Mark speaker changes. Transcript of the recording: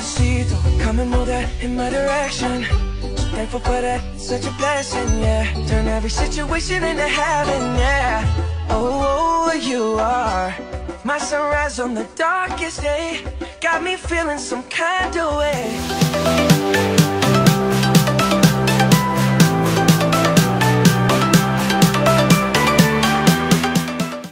Speaker 1: despacito Come and move that in my direction. Thankful for that, such a blessing, yeah. Turn every situation into heaven, yeah. Oh, oh, oh, you are My sunrise on the darkest day. Got me feeling some kind of way.